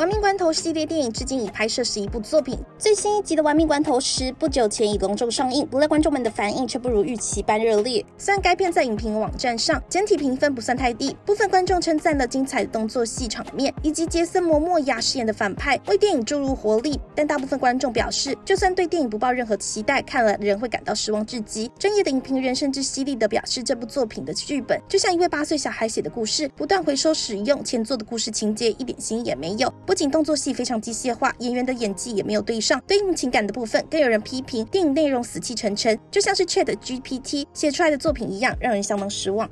亡命关头》系列电影至今已拍摄十一部作品，最新一集的《玩命关头十》不久前已隆重上映，不料观众们的反应却不如预期般热烈。虽然该片在影评网站上整体评分不算太低，部分观众称赞了精彩的动作戏场面以及杰森·摩莫亚饰演的反派为电影注入活力，但大部分观众表示，就算对电影不抱任何期待，看了仍会感到失望至极。专业的影评人甚至犀利地表示，这部作品的剧本就像一位八岁小孩写的故事，不断回收使用前作的故事情节，一点新意也没有。不仅动作戏非常机械化，演员的演技也没有对上。对应情感的部分，更有人批评电影内容死气沉沉，就像是 Chat GPT 写出来的作品一样，让人相当失望。